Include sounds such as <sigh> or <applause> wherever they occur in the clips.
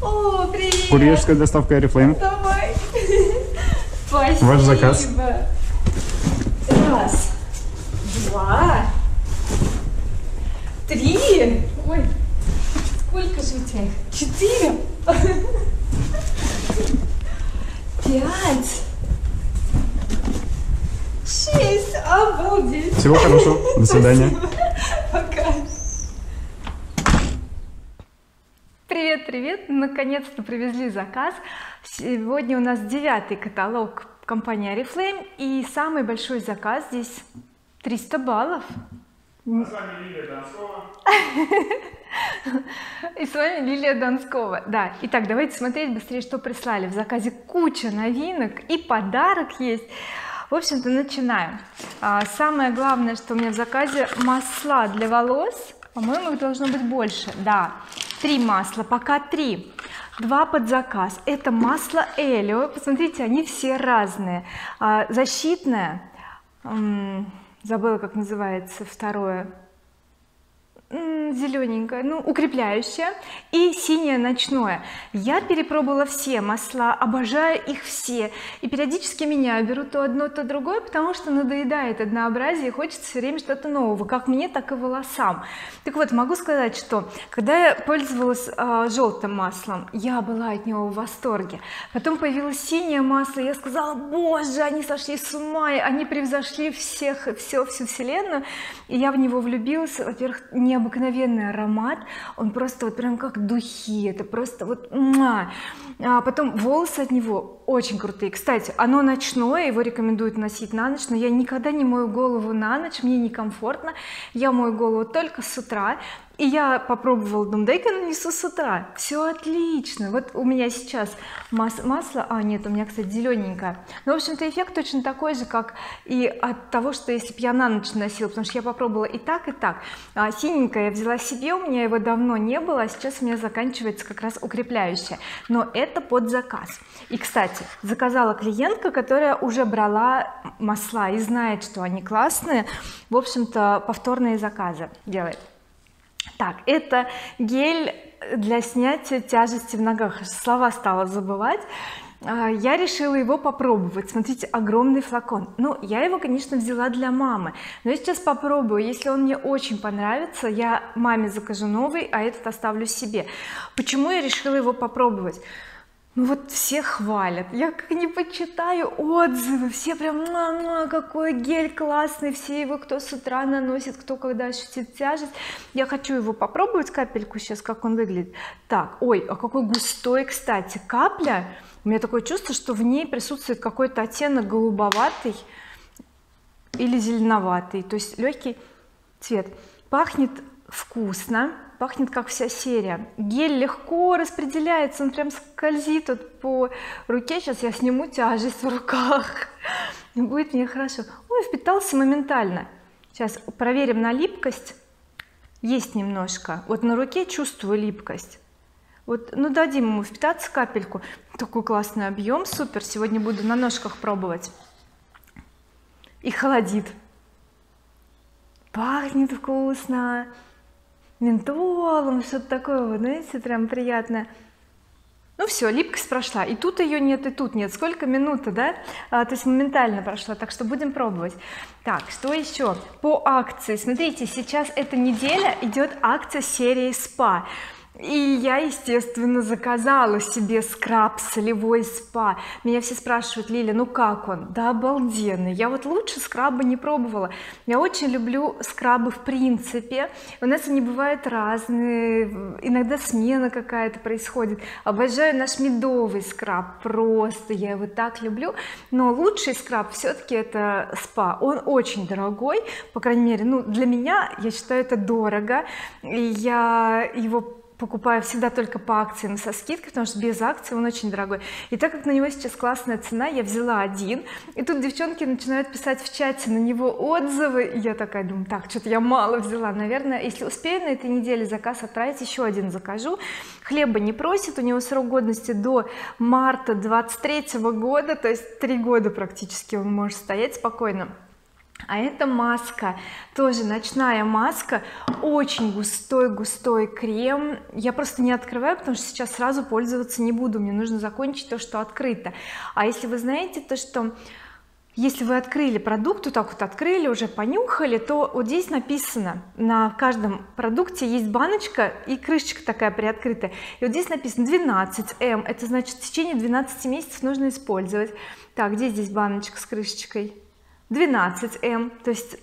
О, привет! Курьерская доставка Oriflame. Давай. <laughs> Спасибо. Ваш заказ. Раз, два, три. Ой, сколько же у тебя их? Четыре. <laughs> Пять. Шесть. Обалдеть. Всего хорошего. До свидания. Пока. Привет, привет! Наконец-то привезли заказ. Сегодня у нас девятый каталог компании Oriflame и самый большой заказ здесь 300 баллов. С вами Лилия Донскова. <laughs> И с вами Лилия Донскова. Да, итак, давайте смотреть быстрее, что прислали. В заказе куча новинок и подарок есть. В общем-то, начинаем. А, самое главное, что у меня в заказе масла для волос. По-моему, их должно быть больше. Да, три масла, пока три. Два под заказ. Это масло Элио. Посмотрите, они все разные. А, защитное, забыла, как называется второе зелененькое ну укрепляющее и синее ночное. Я перепробовала все масла обожаю их все. И периодически меняю беру то одно то другое потому что надоедает однообразие хочется все время что-то нового как мне так и волосам. Так вот могу сказать что когда я пользовалась э, желтым маслом я была от него в восторге. Потом появилось синее масло я сказала боже они сошли с ума они превзошли всех все всю вселенную и я в него влюбилась. Во-первых не необыкновенный аромат. Он просто вот прям как духи. Это просто вот муа. а потом волосы от него очень крутые. Кстати оно ночное его рекомендуют носить на ночь но я никогда не мою голову на ночь мне некомфортно. Я мою голову только с утра и я попробовала думаю дай-ка нанесу с утра все отлично. Вот у меня сейчас мас масло. А нет у меня кстати зелененькое но в общем-то эффект точно такой же как и от того что если бы я на ночь носила потому что я попробовала и так и так. А, синенькое я взяла себе у меня его давно не было а сейчас у меня заканчивается как раз укрепляющее. Но это под заказ. И кстати заказала клиентка которая уже брала масла и знает что они классные. В общем-то повторные заказы делает так это гель для снятия тяжести в ногах. Слова стала забывать. А, я решила его попробовать. Смотрите огромный флакон. Ну я его конечно взяла для мамы но я сейчас попробую. Если он мне очень понравится я маме закажу новый а этот оставлю себе. Почему я решила его попробовать ну вот все хвалят. Я как не почитаю отзывы все прям -муа, какой гель классный все его кто с утра наносит кто когда ощутит тяжесть. Я хочу его попробовать капельку сейчас как он выглядит. Так ой а какой густой кстати капля. У меня такое чувство что в ней присутствует какой-то оттенок голубоватый или зеленоватый. То есть легкий цвет. Пахнет вкусно пахнет как вся серия. Гель легко распределяется он прям скользит вот по руке. Сейчас я сниму тяжесть в руках. И будет мне хорошо. Ой впитался моментально. Сейчас проверим на липкость. Есть немножко. Вот на руке чувствую липкость. Вот ну дадим ему впитаться капельку. Такой классный объем супер. Сегодня буду на ножках пробовать. И холодит. Пахнет вкусно ментолом что-то такое вот знаете прям приятное. Ну все липкость прошла и тут ее нет и тут нет. Сколько минуты да? А, то есть моментально прошла так что будем пробовать. Так что еще по акции. Смотрите сейчас эта неделя идет акция серии спа и я естественно заказала себе скраб солевой спа. Меня все спрашивают Лиля ну как он? Да обалденный. Я вот лучше скраба не пробовала. Я очень люблю скрабы в принципе. У нас они бывают разные. Иногда смена какая-то происходит. Обожаю наш медовый скраб. Просто я его так люблю. Но лучший скраб все-таки это спа. Он очень дорогой. По крайней мере ну для меня я считаю это дорого. И я его покупаю всегда только по акциям со скидкой потому что без акций он очень дорогой. И так как на него сейчас классная цена я взяла один и тут девчонки начинают писать в чате на него отзывы и я такая думаю так что-то я мало взяла наверное если успею на этой неделе заказ отправить еще один закажу. Хлеба не просит у него срок годности до марта 23 года то есть три года практически он может стоять спокойно а это маска тоже ночная маска очень густой густой крем. Я просто не открываю потому что сейчас сразу пользоваться не буду. Мне нужно закончить то что открыто. А если вы знаете то что если вы открыли продукт вот так вот открыли уже понюхали то вот здесь написано на каждом продукте есть баночка и крышечка такая приоткрытая. И вот здесь написано 12 м это значит в течение 12 месяцев нужно использовать. Так где здесь баночка с крышечкой 12 м то есть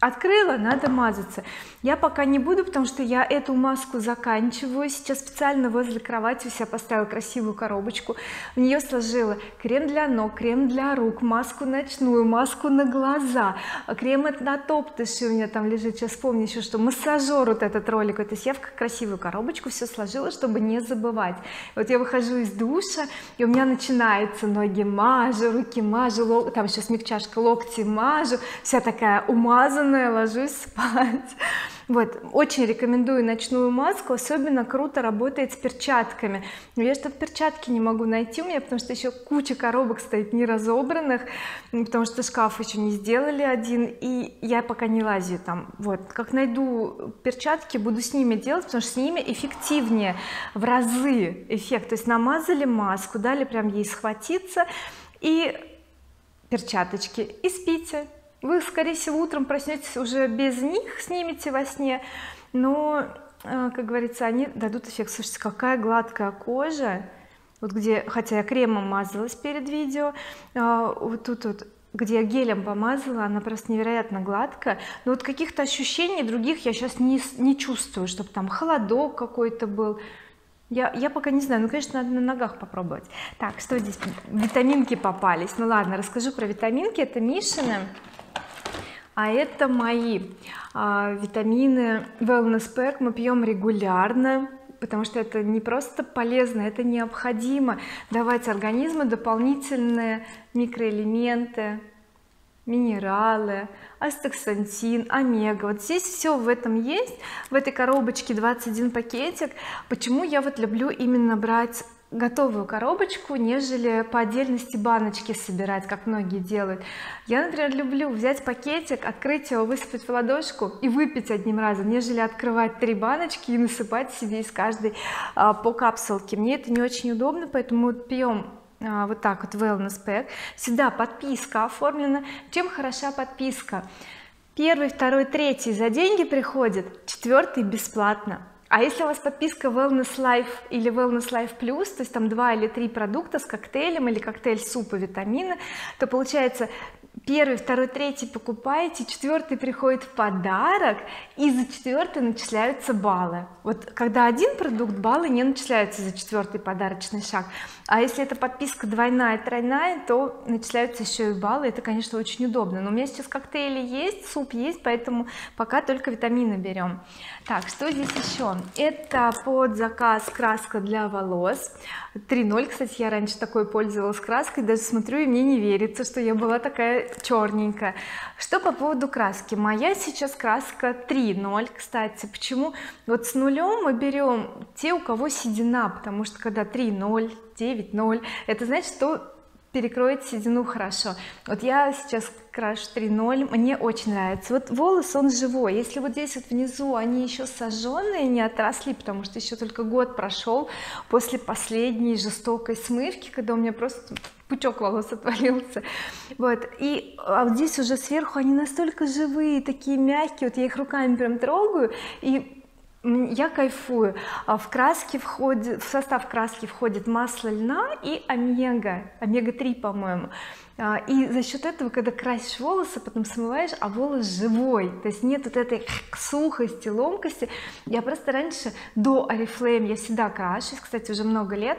открыла надо мазаться. Я пока не буду потому что я эту маску заканчиваю. Сейчас специально возле кровати у себя поставила красивую коробочку. В нее сложила крем для ног крем для рук маску ночную маску на глаза крем на топтыши у меня там лежит. Сейчас вспомню еще что массажер вот этот ролик. То есть я в красивую коробочку все сложила чтобы не забывать. Вот я выхожу из душа и у меня начинается ноги мажу руки мажу там еще смягчашка локти мажу. Вся такая умазанная сонная ложусь спать. <laughs> Вот очень рекомендую ночную маску особенно круто работает с перчатками. Но я что-то перчатки не могу найти у меня потому что еще куча коробок стоит не разобранных потому что шкаф еще не сделали один и я пока не лазю там. Вот как найду перчатки буду с ними делать потому что с ними эффективнее в разы эффект. То есть намазали маску дали прям ей схватиться и перчаточки. И спите вы скорее всего утром проснетесь уже без них снимете во сне но э, как говорится они дадут эффект. Слушайте какая гладкая кожа. Вот где хотя я кремом мазалась перед видео э, вот тут вот где я гелем помазала она просто невероятно гладкая. Но вот каких-то ощущений других я сейчас не, не чувствую чтобы там холодок какой-то был. Я, я пока не знаю. Ну конечно надо на ногах попробовать. Так что здесь? Витаминки попались. Ну ладно расскажу про витаминки. Это Мишины а это мои а, витамины wellness pack. Мы пьем регулярно потому что это не просто полезно это необходимо давать организму дополнительные микроэлементы минералы астаксантин омега. Вот здесь все в этом есть в этой коробочке 21 пакетик. Почему я вот люблю именно брать готовую коробочку нежели по отдельности баночки собирать как многие делают. Я например люблю взять пакетик открыть его высыпать в ладошку и выпить одним разом нежели открывать три баночки и насыпать себе из каждой а, по капсулке. Мне это не очень удобно поэтому пьем а, вот так вот wellness pack. Сюда подписка оформлена. Чем хороша подписка? Первый второй третий за деньги приходит четвертый бесплатно а если у вас подписка wellness life или wellness life plus то есть там два или три продукта с коктейлем или коктейль супа витамины то получается первый второй третий покупаете четвертый приходит в подарок и за четвертый начисляются баллы. Вот когда один продукт баллы не начисляются за четвертый подарочный шаг. А если эта подписка двойная тройная то начисляются еще и баллы. Это конечно очень удобно. Но у меня сейчас коктейли есть суп есть поэтому пока только витамины берем. Так что здесь еще? Это под заказ краска для волос. 3.0 кстати я раньше такой пользовалась краской даже смотрю и мне не верится что я была такая черненькая что по поводу краски? Моя сейчас краска 3.0 кстати почему? Вот с нулем мы берем те у кого седина потому что когда 3.0 9.0 это значит что перекроет седину хорошо. Вот я сейчас крашу 3.0 мне очень нравится. Вот волос он живой. Если вот здесь вот внизу они еще сожженные не отросли потому что еще только год прошел после последней жестокой смывки когда у меня просто пучок волос отвалился. Вот. И а вот здесь уже сверху они настолько живые такие мягкие. Вот я их руками прям трогаю и я кайфую. А в краски входит в состав краски входит масло льна и омега омега 3 по-моему. А, и за счет этого когда красишь волосы потом смываешь а волос живой. То есть нет вот этой сухости ломкости. Я просто раньше до oriflame я всегда крашусь кстати уже много лет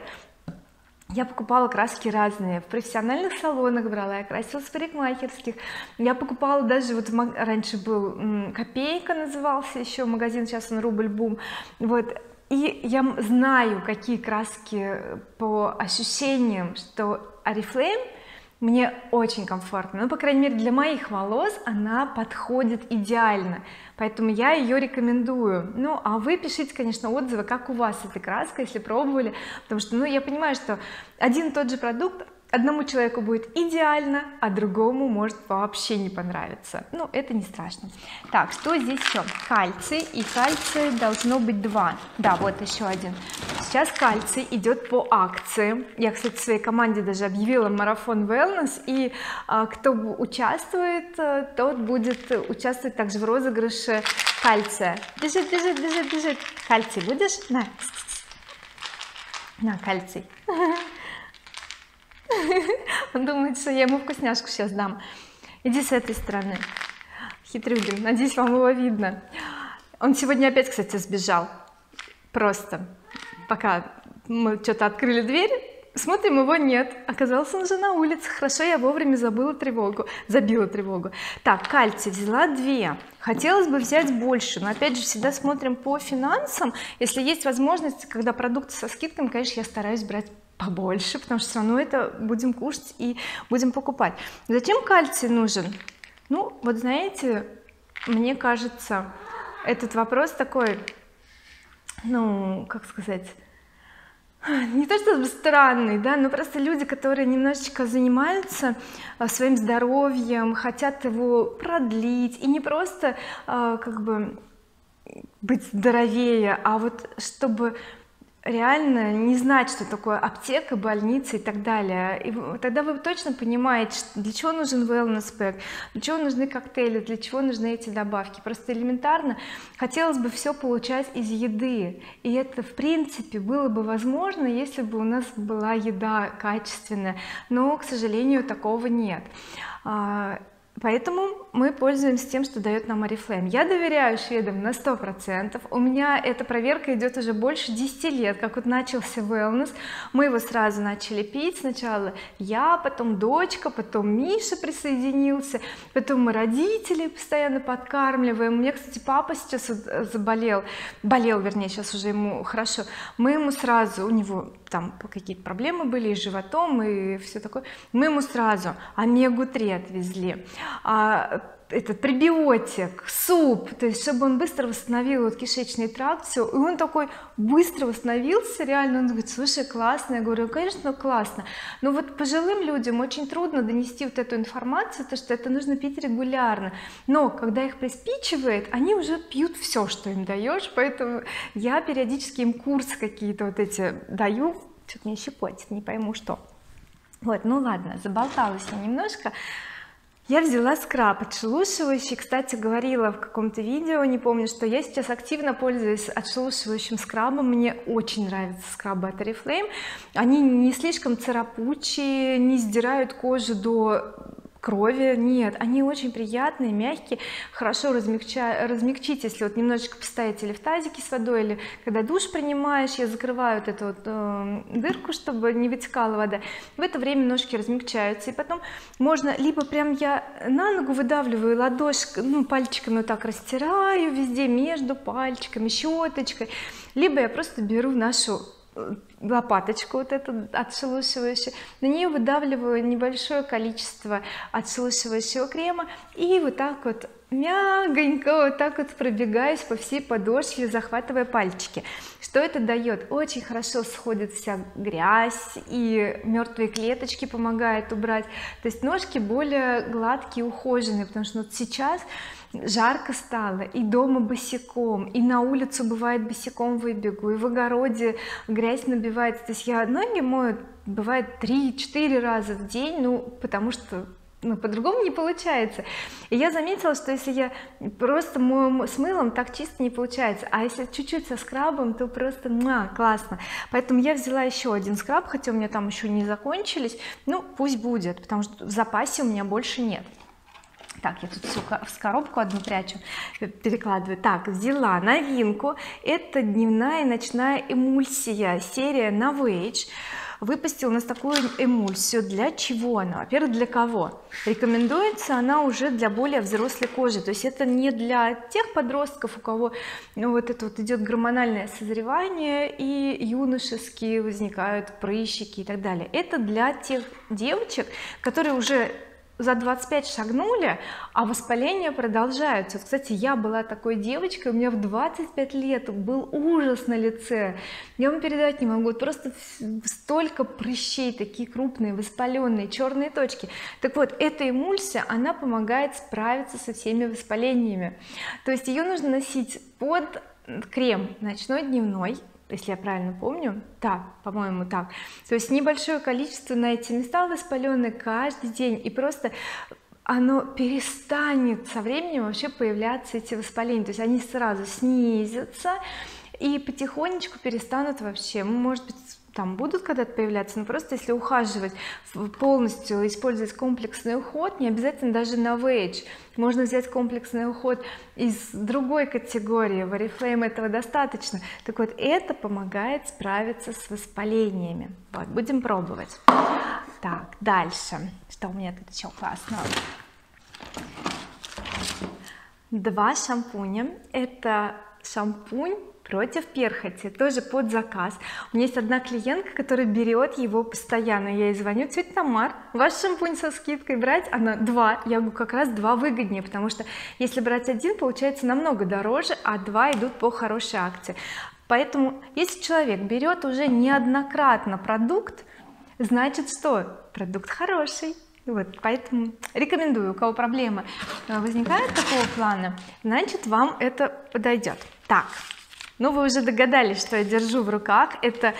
я покупала краски разные. В профессиональных салонах брала я красилась в парикмахерских. Я покупала даже вот раньше был копейка назывался еще магазин сейчас он рубль бум вот. И я знаю какие краски по ощущениям что oriflame мне очень комфортно. Ну по крайней мере для моих волос она подходит идеально. Поэтому я ее рекомендую. Ну а вы пишите конечно отзывы как у вас эта краска если пробовали. Потому что ну я понимаю что один и тот же продукт одному человеку будет идеально а другому может вообще не понравиться. Ну это не страшно. Так что здесь еще кальций и кальция должно быть два. Да вот еще один. Сейчас кальций идет по акции я кстати своей команде даже объявила марафон wellness и а, кто участвует э, тот будет участвовать также в розыгрыше кальция. Бежит бежит бежит бежит. Кальций будешь? На. На кальций <laughs> он думает что я ему вкусняшку сейчас дам. Иди с этой стороны. Хитрюга надеюсь вам его видно. Он сегодня опять кстати сбежал. Просто. Пока мы что-то открыли дверь смотрим его нет. Оказался он же на улице. Хорошо я вовремя забыла тревогу. Забила тревогу. Так кальций взяла две. Хотелось бы взять больше но опять же всегда смотрим по финансам. Если есть возможность когда продукты со скидками конечно я стараюсь брать побольше потому что все равно это будем кушать и будем покупать. Зачем кальций нужен? Ну вот знаете мне кажется этот вопрос такой ну как сказать не то чтобы странный да но просто люди которые немножечко занимаются а, своим здоровьем хотят его продлить и не просто а, как бы быть здоровее а вот чтобы реально не знать что такое аптека больница и так далее. И тогда вы точно понимаете для чего нужен wellness pack для чего нужны коктейли для чего нужны эти добавки. Просто элементарно хотелось бы все получать из еды. И это в принципе было бы возможно если бы у нас была еда качественная. Но к сожалению такого нет. А, поэтому мы пользуемся тем что дает нам oriflame я доверяю шведам на сто процентов. У меня эта проверка идет уже больше 10 лет как вот начался wellness. Мы его сразу начали пить. Сначала я потом дочка потом Миша присоединился потом мы родители постоянно подкармливаем. У меня кстати папа сейчас заболел болел вернее сейчас уже ему хорошо. Мы ему сразу у него там какие-то проблемы были и с животом и все такое. Мы ему сразу омегу-3 отвезли. А, этот пребиотик суп то есть чтобы он быстро восстановил вот кишечный тракт все и он такой быстро восстановился реально. Он говорит слушай классно я говорю конечно классно но вот пожилым людям очень трудно донести вот эту информацию то что это нужно пить регулярно. Но когда их приспичивает они уже пьют все что им даешь. Поэтому я периодически им курсы какие-то вот эти даю. Что-то мне щекотит не пойму что. Вот ну ладно заболталась я немножко я взяла скраб отшелушивающий. Кстати говорила в каком-то видео не помню что я сейчас активно пользуюсь отшелушивающим скрабом. Мне очень нравятся скрабы от oriflame. Они не слишком царапучие не сдирают кожу до крови. Нет они очень приятные мягкие хорошо размягчают размягчить если вот немножечко поставить или в тазике с водой или когда душ принимаешь я закрываю вот эту вот э, дырку чтобы не вытекала вода. В это время ножки размягчаются и потом можно либо прям я на ногу выдавливаю ладошкой ну пальчиками вот так растираю везде между пальчиками щеточкой либо я просто беру нашу лопаточку вот эту отшелушивающую на нее выдавливаю небольшое количество отшелушивающего крема и вот так вот мягонько вот так вот пробегаюсь по всей подошве захватывая пальчики. Что это дает? Очень хорошо сходит вся грязь и мертвые клеточки помогает убрать. То есть ножки более гладкие ухоженные потому что вот сейчас жарко стало и дома босиком и на улицу бывает босиком выбегу и в огороде грязь набивается. То есть я ноги мою бывает 3-4 раза в день ну потому что ну по-другому не получается. И я заметила что если я просто мою с мылом так чисто не получается. А если чуть-чуть со скрабом то просто муа, классно. Поэтому я взяла еще один скраб хотя у меня там еще не закончились. Ну пусть будет потому что в запасе у меня больше нет так я тут все в коробку одну прячу. Перекладываю. Так взяла новинку. Это дневная и ночная эмульсия серия Novage выпустил у нас такую эмульсию. Для чего она? Во-первых для кого? Рекомендуется она уже для более взрослой кожи. То есть это не для тех подростков у кого ну, вот это вот идет гормональное созревание и юношеские возникают прыщики и так далее. Это для тех девочек которые уже за 25 шагнули а воспаления продолжаются кстати я была такой девочкой у меня в 25 лет был ужас на лице. Я вам передать не могу просто столько прыщей такие крупные воспаленные черные точки. Так вот эта эмульсия она помогает справиться со всеми воспалениями. То есть ее нужно носить под крем ночной дневной если я правильно помню. Так по-моему так. То есть небольшое количество на эти места воспаленные каждый день и просто оно перестанет со временем вообще появляться эти воспаления. То есть они сразу снизятся и потихонечку перестанут вообще. Может быть там будут когда-то появляться но просто если ухаживать полностью использовать комплексный уход не обязательно даже на вейдж можно взять комплексный уход из другой категории в oriflame этого достаточно. Так вот это помогает справиться с воспалениями. Вот будем пробовать. Так дальше. Что у меня тут еще классного? Два шампуня. Это шампунь против перхоти тоже под заказ. У меня есть одна клиентка которая берет его постоянно. Я ей звоню тетя Тамар ваш шампунь со скидкой брать? Она два я говорю как раз два выгоднее потому что если брать один получается намного дороже а два идут по хорошей акции поэтому если человек берет уже неоднократно продукт значит что? Продукт хороший. Вот поэтому рекомендую у кого проблема э, возникает такого плана значит вам это подойдет так ну вы уже догадались что я держу в руках. Это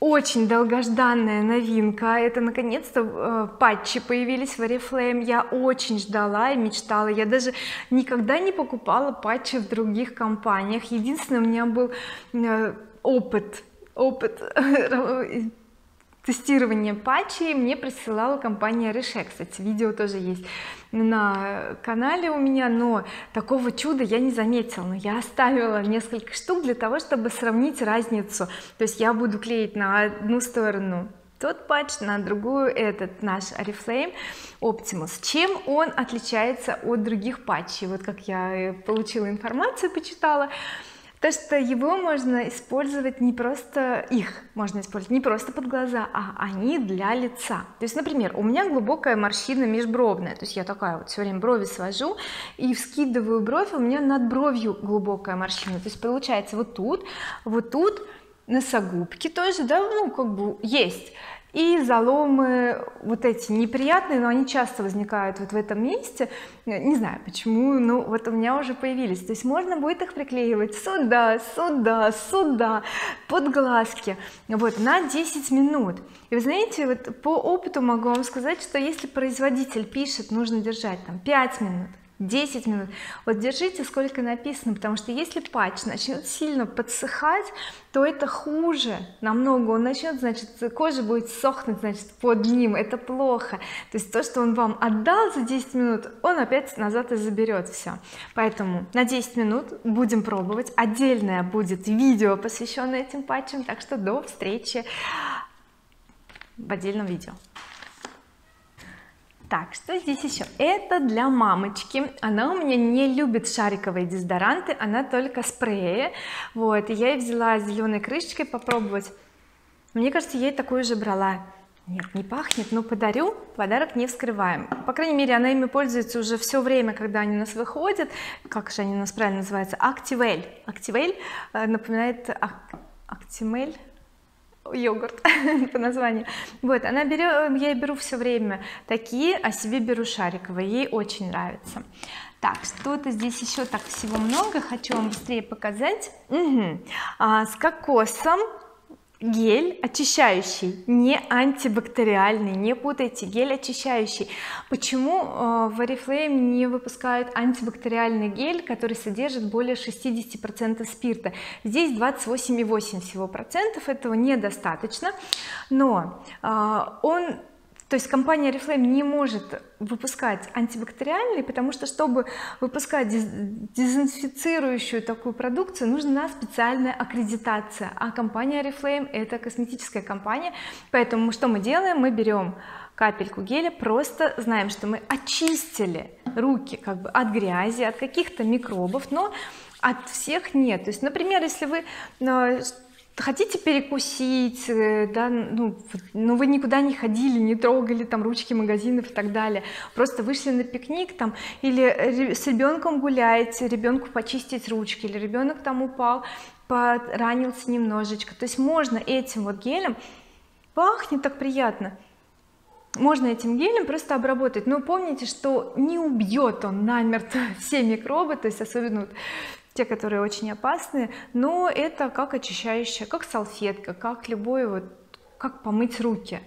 очень долгожданная новинка. Это наконец-то э, патчи появились в oriflame. Я очень ждала и мечтала. Я даже никогда не покупала патчи в других компаниях. Единственное у меня был э, опыт опыт <laughs> тестирование патчей мне присылала компания Reche кстати видео тоже есть на канале у меня но такого чуда я не заметила. Но я оставила несколько штук для того чтобы сравнить разницу. То есть я буду клеить на одну сторону тот патч на другую этот наш oriflame optimus чем он отличается от других патчей? Вот как я получила информацию почитала то что его можно использовать не просто их можно использовать не просто под глаза а они для лица. То есть например у меня глубокая морщина межбровная. То есть я такая вот все время брови свожу и вскидываю бровь у меня над бровью глубокая морщина. То есть получается вот тут вот тут носогубки тоже да ну как бы есть и заломы вот эти неприятные но они часто возникают вот в этом месте. Не знаю почему но вот у меня уже появились. То есть можно будет их приклеивать сюда сюда сюда под глазки. Вот на 10 минут. И вы знаете вот по опыту могу вам сказать что если производитель пишет нужно держать там 5 минут 10 минут. Вот держите сколько написано потому что если патч начнет сильно подсыхать то это хуже намного. Он начнет значит кожа будет сохнуть значит под ним. Это плохо. То есть то что он вам отдал за 10 минут он опять назад и заберет все поэтому на 10 минут будем пробовать. Отдельное будет видео посвященное этим патчам. Так что до встречи в отдельном видео так что здесь еще это для мамочки. Она у меня не любит шариковые дезодоранты она только спреи. Вот я ей взяла зеленой крышечкой попробовать. Мне кажется я такую уже брала. Нет не пахнет но подарю подарок не вскрываем. По крайней мере она ими пользуется уже все время когда они у нас выходят. Как же они у нас правильно называются? Активель. Активель э, напоминает актимель йогурт <laughs> по названию. Вот она берет я беру все время такие а себе беру шариковые ей очень нравится. Так что-то здесь еще так всего много хочу вам быстрее показать. Угу. а, с кокосом гель очищающий не антибактериальный не путайте гель очищающий. Почему э, в oriflame не выпускают антибактериальный гель который содержит более 60 процентов спирта? Здесь 28,8 всего процентов этого недостаточно. Но э, он то есть компания oriflame не может выпускать антибактериальный потому что чтобы выпускать дезинфицирующую такую продукцию нужна специальная аккредитация. А компания oriflame это косметическая компания поэтому что мы делаем? Мы берем капельку геля просто знаем что мы очистили руки как бы от грязи от каких-то микробов но от всех нет. То есть например если вы э, хотите перекусить э, да ну, ну вы никуда не ходили не трогали там ручки магазинов и так далее. Просто вышли на пикник там или с ребенком гуляете ребенку почистить ручки или ребенок там упал поранился немножечко. То есть можно этим вот гелем пахнет так приятно. Можно этим гелем просто обработать. Но помните что не убьет он намертво <laughs> все микробы то есть особенно вот те которые очень опасные но это как очищающая как салфетка как любой вот как помыть руки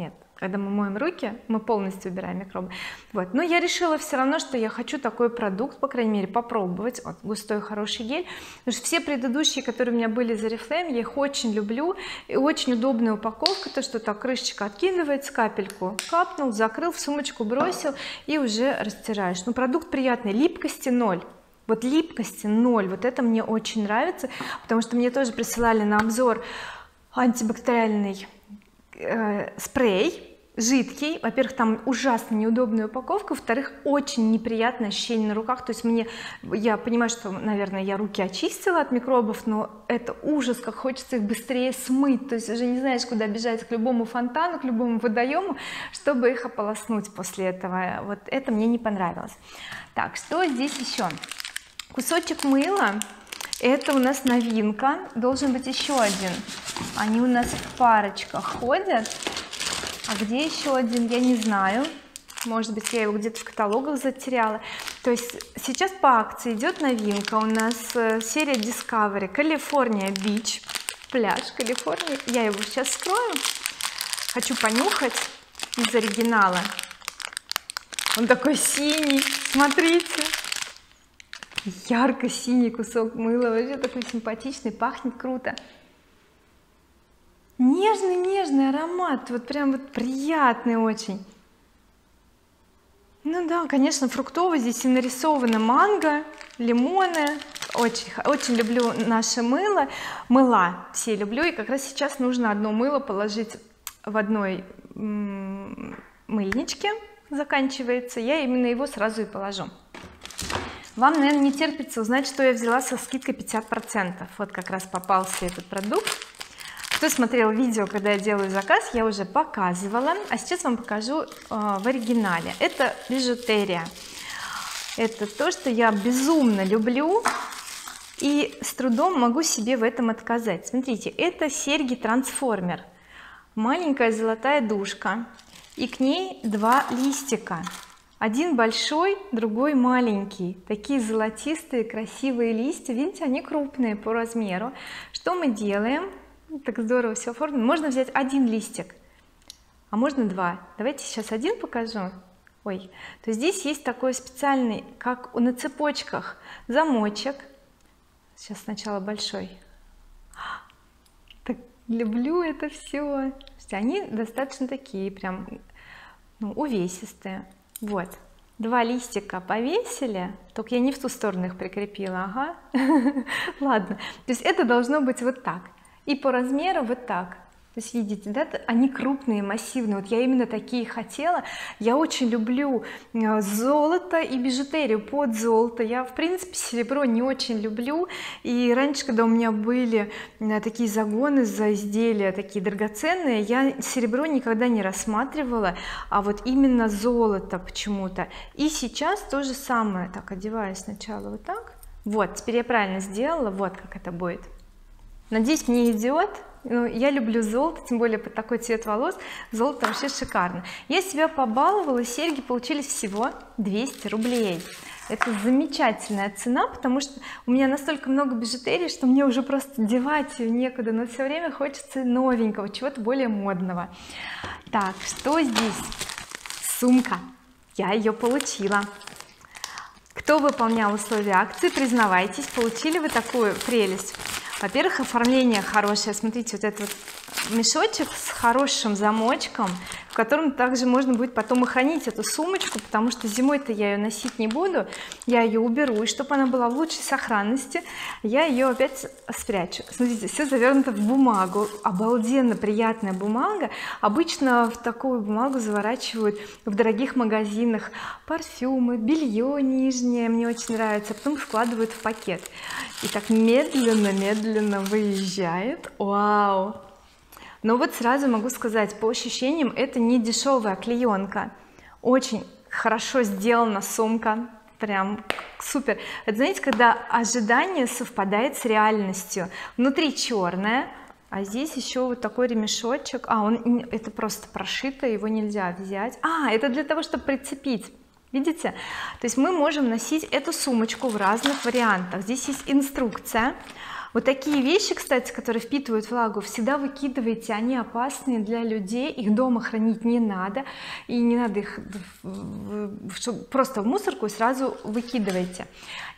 нет когда мы моем руки мы полностью убираем микробы. Вот. Но я решила все равно что я хочу такой продукт по крайней мере попробовать. Вот густой хороший гель. Потому что все предыдущие которые у меня были за Oriflame я их очень люблю. И очень удобная упаковка то что так крышечка откидывается капельку капнул закрыл в сумочку бросил и уже растираешь. Но продукт приятный. Липкости ноль. Вот липкости ноль. Вот это мне очень нравится потому что мне тоже присылали на обзор антибактериальный э, спрей жидкий. Во-первых там ужасно неудобная упаковка. Во-вторых очень неприятное ощущение на руках. То есть мне я понимаю что наверное я руки очистила от микробов но это ужас как хочется их быстрее смыть. То есть уже не знаешь куда бежать к любому фонтану к любому водоему чтобы их ополоснуть после этого. Вот это мне не понравилось. Так что здесь еще? Кусочек мыла это у нас новинка. Должен быть еще один. Они у нас в парочках ходят. А где еще один я не знаю. Может быть я его где-то в каталогах затеряла. То есть сейчас по акции идет новинка. У нас э, серия Discovery. Калифорния Бич. Пляж Калифорния я его сейчас скрою. Хочу понюхать из оригинала. Он такой синий. Смотрите ярко-синий кусок мыла вообще такой симпатичный пахнет круто. Нежный нежный аромат вот прям вот приятный очень. Ну да конечно фруктовый здесь и нарисовано манго лимоны. Очень очень люблю наше мыло мыла все люблю и как раз сейчас нужно одно мыло положить в одной мыльничке заканчивается я именно его сразу и положу вам наверное не терпится узнать что я взяла со скидкой 50 процентов. Вот как раз попался этот продукт. Кто смотрел видео когда я делаю заказ я уже показывала. А сейчас вам покажу э, в оригинале. Это бижутерия. Это то что я безумно люблю и с трудом могу себе в этом отказать. Смотрите это серьги трансформер. Маленькая золотая душка и к ней два листика один большой другой маленький. Такие золотистые красивые листья. Видите они крупные по размеру. Что мы делаем? Так здорово все оформлено. Можно взять один листик а можно два. Давайте сейчас один покажу. Ой то здесь есть такой специальный как на цепочках замочек. Сейчас сначала большой. Так люблю это все они достаточно такие прям ну, увесистые вот. Два листика повесили только я не в ту сторону их прикрепила ага. <laughs> Ладно. То есть это должно быть вот так. И по размеру вот так то есть видите да они крупные массивные. Вот я именно такие хотела. Я очень люблю э, золото и бижутерию. Под золото я в принципе серебро не очень люблю. И раньше когда у меня были э, такие загоны за изделия такие драгоценные я серебро никогда не рассматривала. А вот именно золото почему-то. И сейчас то же самое. Так одеваю сначала вот так. Вот теперь я правильно сделала. Вот как это будет надеюсь мне идет ну, я люблю золото тем более под такой цвет волос. Золото вообще шикарно. Я себя побаловала серьги получились всего 200 рублей. Это замечательная цена потому что у меня настолько много бижутерии что мне уже просто девать ее некуда. Но все время хочется новенького чего-то более модного. Так что здесь? Сумка. Я ее получила. Кто выполнял условия акции признавайтесь получили вы такую прелесть во-первых оформление хорошее. Смотрите вот этот мешочек с хорошим замочком в котором также можно будет потом и хранить эту сумочку потому что зимой-то я ее носить не буду. Я ее уберу и чтобы она была в лучшей сохранности я ее опять спрячу. Смотрите все завернуто в бумагу обалденно приятная бумага. Обычно в такую бумагу заворачивают в дорогих магазинах парфюмы белье нижнее мне очень нравится потом складывают в пакет. И так медленно медленно выезжает. Вау но вот сразу могу сказать по ощущениям это не дешевая клеенка. Очень хорошо сделана сумка прям супер. Это знаете когда ожидание совпадает с реальностью. Внутри черная а здесь еще вот такой ремешочек. А он это просто прошито его нельзя взять. А это для того чтобы прицепить видите? То есть мы можем носить эту сумочку в разных вариантах. Здесь есть инструкция вот такие вещи кстати которые впитывают влагу всегда выкидывайте. Они опасные для людей их дома хранить не надо и не надо их просто в мусорку сразу выкидывайте.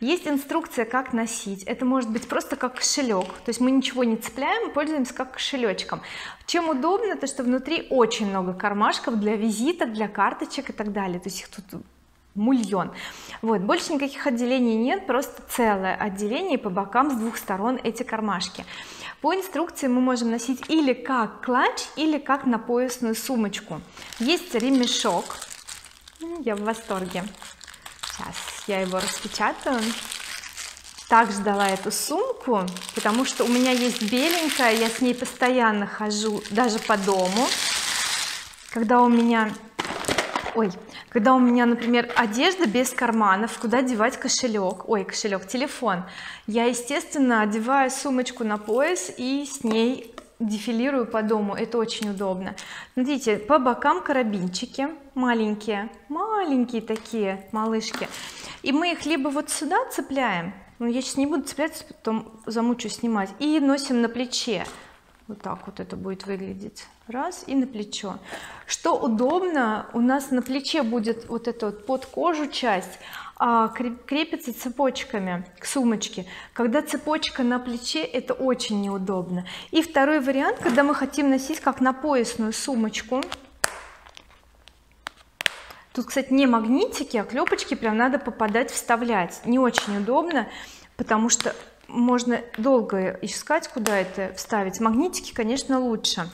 Есть инструкция как носить. Это может быть просто как кошелек. То есть мы ничего не цепляем пользуемся как кошелечком. Чем удобно то что внутри очень много кармашков для визиток для карточек и так далее. То есть их тут мульон. Вот больше никаких отделений нет просто целое отделение по бокам с двух сторон эти кармашки. По инструкции мы можем носить или как клатч или как на поясную сумочку. Есть ремешок. Я в восторге. Сейчас я его распечатаю. Так ждала эту сумку потому что у меня есть беленькая я с ней постоянно хожу даже по дому. Когда у меня ой когда у меня например одежда без карманов куда девать кошелек? Ой кошелек телефон. Я естественно одеваю сумочку на пояс и с ней дефилирую по дому. Это очень удобно. Смотрите по бокам карабинчики маленькие маленькие такие малышки. И мы их либо вот сюда цепляем но я сейчас не буду цеплять потом замучу снимать и носим на плече вот так вот это будет выглядеть. Раз. И на плечо. Что удобно у нас на плече будет вот эта вот под кожу часть а, крепится цепочками к сумочке. Когда цепочка на плече это очень неудобно. И второй вариант когда мы хотим носить как на поясную сумочку. Тут кстати не магнитики а клепочки прям надо попадать вставлять. Не очень удобно потому что можно долго искать куда это вставить магнитики конечно лучше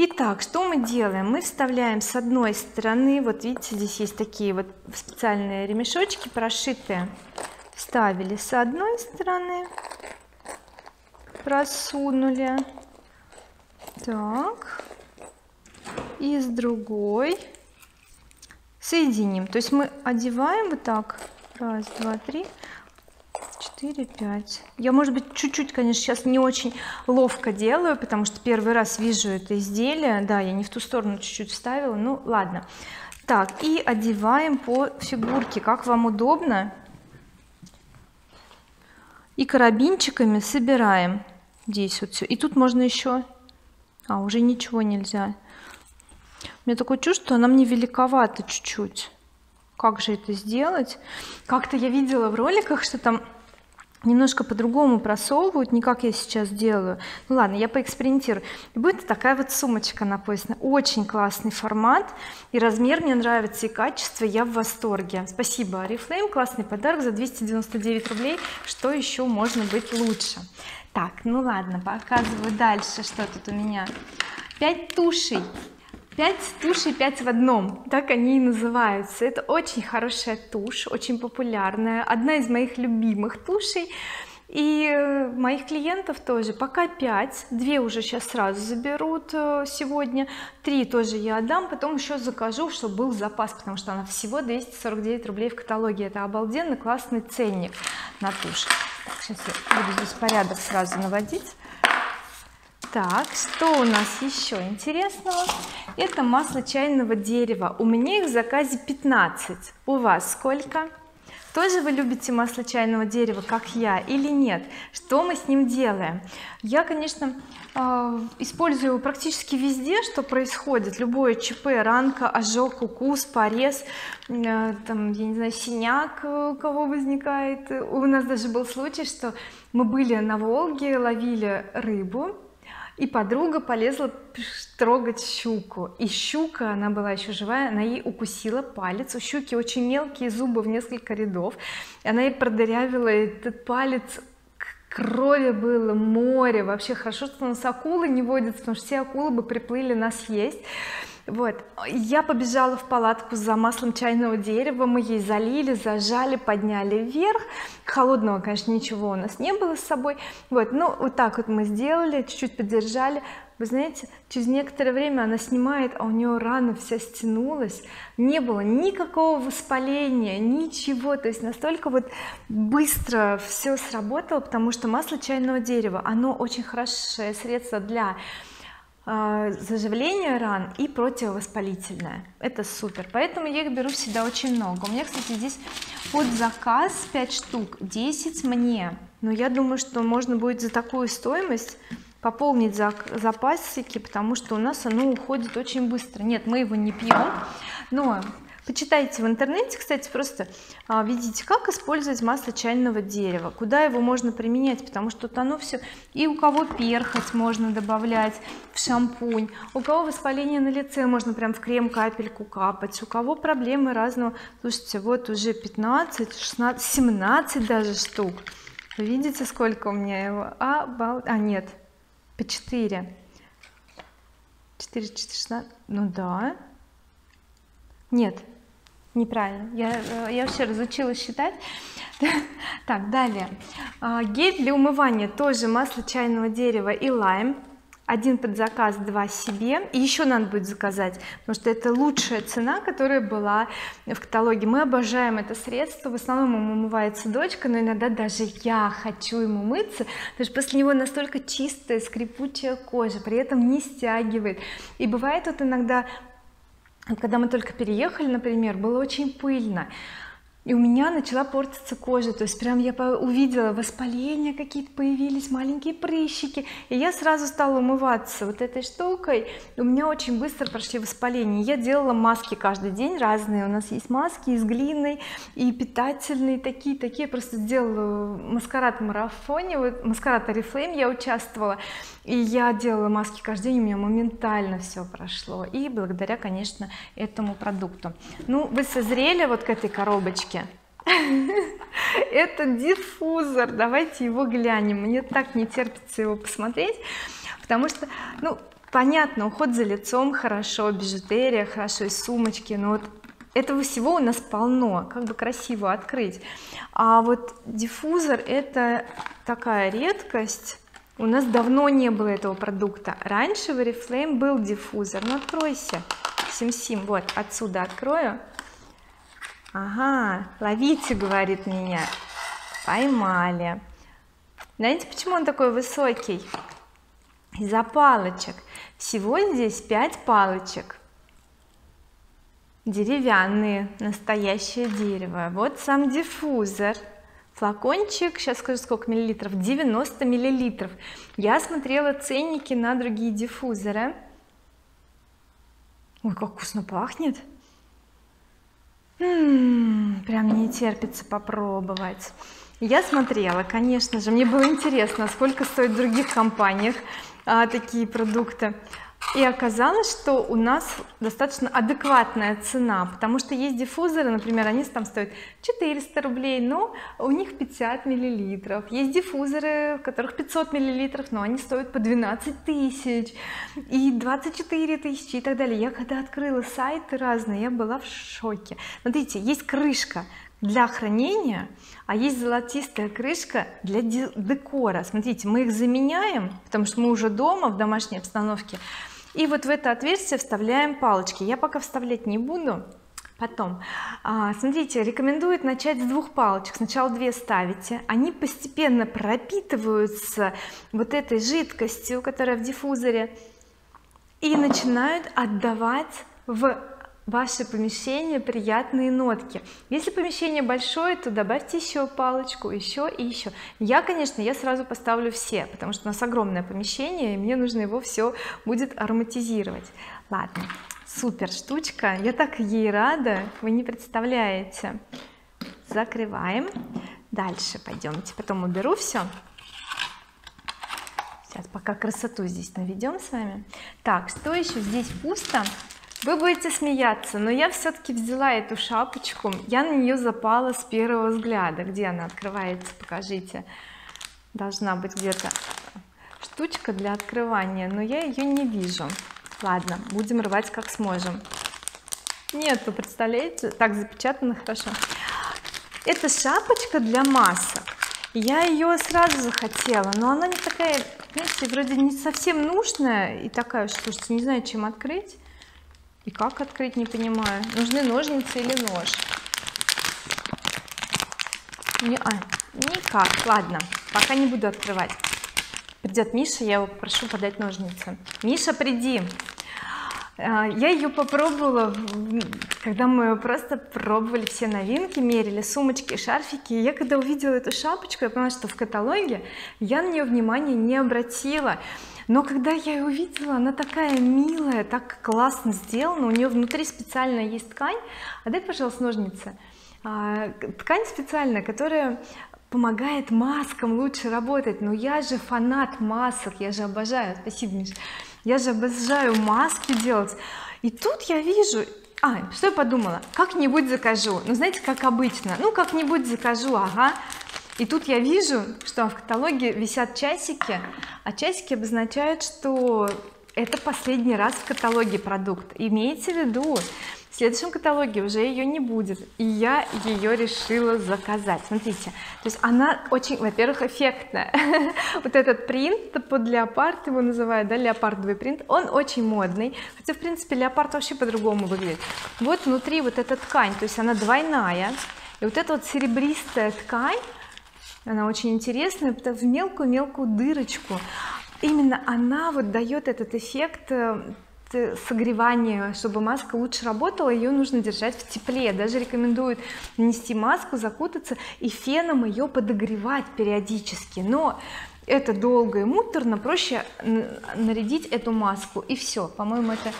Итак, что мы делаем? Мы вставляем с одной стороны, вот видите, здесь есть такие вот специальные ремешочки прошитые. Вставили с одной стороны, просунули. Так. И с другой соединим. То есть мы одеваем вот так. Раз, два, три. 4 5 я может быть чуть-чуть конечно сейчас не очень ловко делаю потому что первый раз вижу это изделие. Да я не в ту сторону чуть-чуть вставила ну ладно. Так и одеваем по фигурке как вам удобно. И карабинчиками собираем. Здесь вот все и тут можно еще а уже ничего нельзя. У меня такое чувство что она мне великовата чуть-чуть. Как же это сделать? Как-то я видела в роликах что там немножко по-другому просовывают не как я сейчас делаю. Ну ладно я поэкспериментирую. Будет такая вот сумочка написана очень классный формат и размер мне нравится и качество. Я в восторге. Спасибо oriflame классный подарок за 299 рублей. Что еще можно быть лучше? Так ну ладно показываю дальше что тут у меня. 5 тушей 5 тушей 5 в одном. Так они и называются. Это очень хорошая тушь очень популярная одна из моих любимых тушей. И э, моих клиентов тоже. Пока 5 две уже сейчас сразу заберут э, сегодня три тоже я отдам потом еще закажу чтобы был запас потому что она всего 249 рублей в каталоге. Это обалденно классный ценник на тушь. Сейчас я буду здесь порядок сразу наводить так что у нас еще интересного? Это масло чайного дерева. У меня их в заказе 15 у вас сколько? Тоже вы любите масло чайного дерева как я или нет? Что мы с ним делаем? Я конечно э, использую его практически везде что происходит. Любое ЧП ранка ожог укус порез э, там я не знаю синяк у кого возникает. У нас даже был случай что мы были на Волге ловили рыбу и подруга полезла трогать щуку. И щука она была еще живая она ей укусила палец. У щуки очень мелкие зубы в несколько рядов. Она ей продырявила этот палец. Крови было море. Вообще хорошо что у нас акулы не водятся потому что все акулы бы приплыли нас есть вот. Я побежала в палатку за маслом чайного дерева мы ей залили зажали подняли вверх. Холодного конечно ничего у нас не было с собой. Вот ну вот так вот мы сделали чуть-чуть подержали. Вы знаете через некоторое время она снимает а у нее рана вся стянулась. Не было никакого воспаления ничего. То есть настолько вот быстро все сработало потому что масло чайного дерева оно очень хорошее средство для заживление ран и противовоспалительное. Это супер. Поэтому я их беру всегда очень много. У меня кстати здесь под заказ 5 штук 10 мне. Но я думаю что можно будет за такую стоимость пополнить запасики потому что у нас оно уходит очень быстро. Нет мы его не пьем но почитайте в интернете кстати просто а, видите как использовать масло чайного дерева куда его можно применять потому что оно все и у кого перхоть можно добавлять в шампунь у кого воспаление на лице можно прям в крем капельку капать у кого проблемы разного слушайте вот уже 15 16 17 даже штук. Вы видите сколько у меня его? А, а нет по 4 4 4 16 ну да. Нет неправильно. Я э, я вообще разучилась считать. <laughs> Так далее. А, гель для умывания тоже масло чайного дерева и лайм. Один под заказ два себе. И еще надо будет заказать потому что это лучшая цена которая была в каталоге. Мы обожаем это средство. В основном ему умывается дочка но иногда даже я хочу ему мыться потому что после него настолько чистая скрипучая кожа при этом не стягивает. И бывает вот иногда когда мы только переехали например было очень пыльно и у меня начала портиться кожа. То есть прям я увидела воспаления какие-то появились маленькие прыщики. И я сразу стала умываться вот этой штукой. У меня очень быстро прошли воспаления. Я делала маски каждый день разные. У нас есть маски из глины и питательные такие такие. Просто сделала маскарад в марафоне. Вот маскарад Oriflame я участвовала. И я делала маски каждый день. У меня моментально все прошло. И благодаря конечно этому продукту. Ну вы созрели вот к этой коробочке <laughs> это диффузор. Давайте его глянем. Мне так не терпится его посмотреть потому что ну понятно уход за лицом хорошо бижутерия хорошо и сумочки но вот этого всего у нас полно. Как бы красиво открыть. А вот диффузор это такая редкость. У нас давно не было этого продукта. Раньше в oriflame был диффузор. Ну откройся. Сим-сим. Вот отсюда открою ага ловите говорит меня. Поймали. Знаете почему он такой высокий? Из-за палочек. Всего здесь 5 палочек. Деревянные настоящее дерево. Вот сам диффузор. Флакончик сейчас скажу сколько миллилитров 90 миллилитров. Я смотрела ценники на другие диффузоры. Ой как вкусно пахнет Прям не терпится попробовать. Я смотрела конечно же мне было интересно сколько стоит в других компаниях а, такие продукты и оказалось что у нас достаточно адекватная цена потому что есть диффузоры например они там стоят 400 рублей но у них 50 миллилитров. Есть диффузоры в которых 500 миллилитров но они стоят по 12 тысяч и 24 тысячи и так далее. Я когда открыла сайты разные я была в шоке. Смотрите есть крышка для хранения а есть золотистая крышка для декора. Смотрите мы их заменяем потому что мы уже дома в домашней обстановке и вот в это отверстие вставляем палочки. Я пока вставлять не буду потом. А, смотрите рекомендуют начать с двух палочек. Сначала две ставите. Они постепенно пропитываются вот этой жидкостью которая в диффузоре и начинают отдавать в ваше помещение приятные нотки. Если помещение большое то добавьте еще палочку еще и еще я конечно я сразу поставлю все потому что у нас огромное помещение и мне нужно его все будет ароматизировать. Ладно супер штучка. Я так ей рада вы не представляете. Закрываем. Дальше пойдемте потом уберу все сейчас пока красоту здесь наведем с вами. Так что еще здесь пусто вы будете смеяться но я все-таки взяла эту шапочку. Я на нее запала с первого взгляда. Где она открывается покажите. Должна быть где-то штучка для открывания но я ее не вижу. Ладно будем рвать как сможем. Нету представляете? Так запечатано хорошо. Это шапочка для масок. Я ее сразу захотела но она не такая знаете вроде не совсем нужная и такая слушайте не знаю чем открыть и как открыть не понимаю. Нужны ножницы или нож? Не, а, никак. Ладно пока не буду открывать. Придет Миша я его попрошу подать ножницы. Миша приди. А, я ее попробовала когда мы просто пробовали все новинки мерили сумочки шарфики. И я когда увидела эту шапочку я поняла что в каталоге я на нее внимания не обратила но когда я ее увидела она такая милая так классно сделана у нее внутри специально есть ткань. А дай пожалуйста ножницы. А, ткань специальная которая помогает маскам лучше работать. Но я же фанат масок я же обожаю. Спасибо Миш я же обожаю маски делать. И тут я вижу а что я подумала? Как-нибудь закажу. Ну знаете как обычно. Ну как-нибудь закажу ага и тут я вижу что в каталоге висят часики а часики обозначают что это последний раз в каталоге продукт. Имейте в виду в следующем каталоге уже ее не будет. И я ее решила заказать. Смотрите то есть она очень во-первых эффектная. <laughs> Вот этот принт под леопард его называют да леопардовый принт он очень модный. Хотя в принципе леопард вообще по-другому выглядит. Вот внутри вот эта ткань то есть она двойная. И вот эта вот серебристая ткань она очень интересная в мелкую-мелкую дырочку. Именно она вот дает этот эффект э, согревания. Чтобы маска лучше работала ее нужно держать в тепле. Даже рекомендуют нанести маску закутаться и феном ее подогревать периодически. Но это долго и муторно проще нарядить эту маску и все по-моему это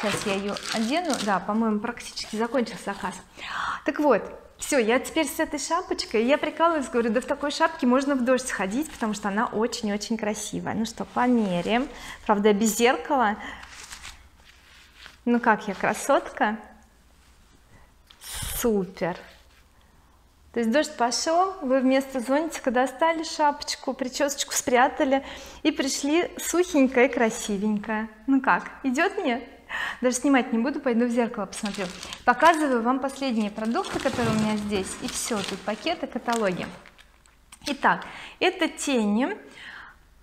сейчас я ее одену. Да по-моему практически закончился заказ. Так вот все я теперь с этой шапочкой я прикалываюсь говорю да в такой шапке можно в дождь сходить потому что она очень-очень красивая ну что померяем. Правда без зеркала. Ну как я красотка? Супер. То есть дождь пошел вы вместо зонтика достали шапочку причесочку спрятали и пришли сухенькая красивенькая. Ну как идет мне даже снимать не буду пойду в зеркало посмотрю. Показываю вам последние продукты которые у меня здесь. И все тут пакеты каталоги. Итак это тени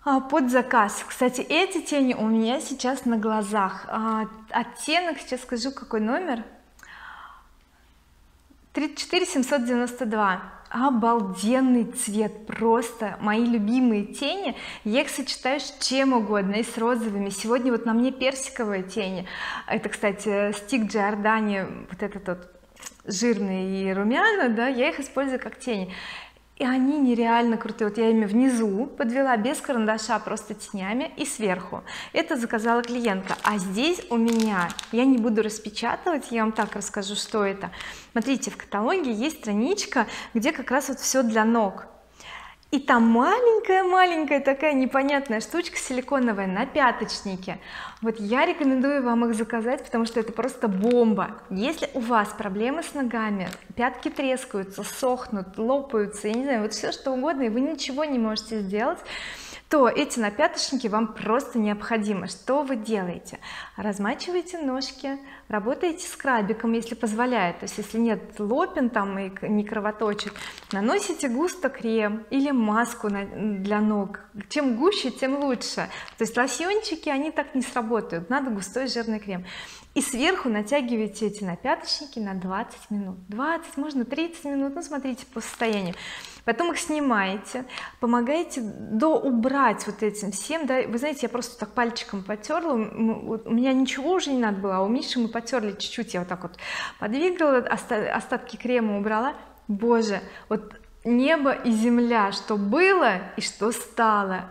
а, под заказ. Кстати эти тени у меня сейчас на глазах. А, оттенок сейчас скажу какой номер 34 792 обалденный цвет просто мои любимые тени. Я их сочетаю с чем угодно и с розовыми. Сегодня вот на мне персиковые тени. Это кстати стик Giordani вот этот вот жирный и румяна да я их использую как тени и они нереально крутые. Вот я ими внизу подвела без карандаша просто тенями и сверху. Это заказала клиентка. А здесь у меня я не буду распечатывать я вам так расскажу что это. Смотрите в каталоге есть страничка где как раз вот все для ног и там маленькая-маленькая такая непонятная штучка силиконовая на пяточнике. Вот я рекомендую вам их заказать потому что это просто бомба. Если у вас проблемы с ногами пятки трескаются сохнут лопаются я не знаю вот все что угодно и вы ничего не можете сделать то эти напяточники вам просто необходимы. Что вы делаете? Размачиваете ножки работаете скрабиком если позволяет. То есть если нет лопин там и не кровоточит наносите густо крем или маску для ног. Чем гуще тем лучше. То есть лосьончики они так не сработают. Надо густой жирный крем. И сверху натягиваете эти напяточники на 20 минут. 20 можно 30 минут. Ну смотрите по состоянию потом их снимаете помогаете до убрать вот этим всем да. Вы знаете я просто так пальчиком потерла у меня ничего уже не надо было а у Миши мы потерли чуть-чуть я вот так вот подвигала остатки крема убрала. Боже вот небо и земля что было и что стало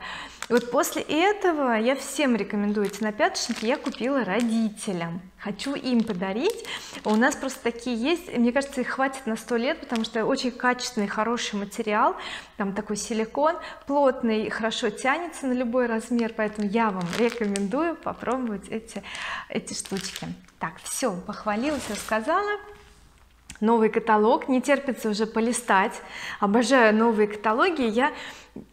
и вот после этого я всем рекомендую эти напяточники я купила родителям. Хочу им подарить. У нас просто такие есть. Мне кажется их хватит на сто лет потому что очень качественный хороший материал. Там такой силикон плотный хорошо тянется на любой размер. Поэтому я вам рекомендую попробовать эти эти штучки. Так все похвалилась рассказала новый каталог не терпится уже полистать. Обожаю новые каталоги. Я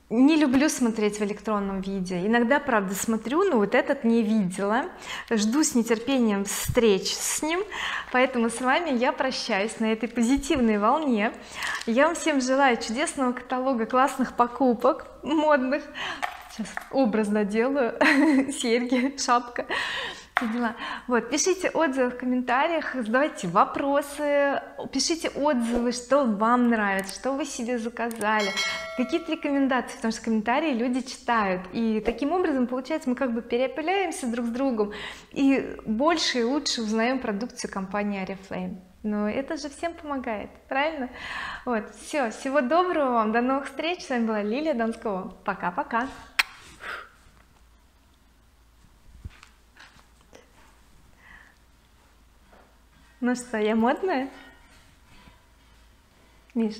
не люблю смотреть в электронном виде. Иногда правда смотрю но вот этот не видела. Жду с нетерпением встреч с ним. Поэтому с вами я прощаюсь на этой позитивной волне. Я вам всем желаю чудесного каталога классных покупок модных. Сейчас образно делаю. <laughs> Серьги шапка дела. Вот пишите отзывы в комментариях задавайте вопросы пишите отзывы что вам нравится что вы себе заказали. Какие-то рекомендации потому что комментарии люди читают. И таким образом получается мы как бы переопыляемся друг с другом и больше и лучше узнаем продукцию компании oriflame но это же всем помогает правильно? Вот все всего доброго вам до новых встреч. С вами была Лилия Донского. Пока-пока ну что я модная? Миш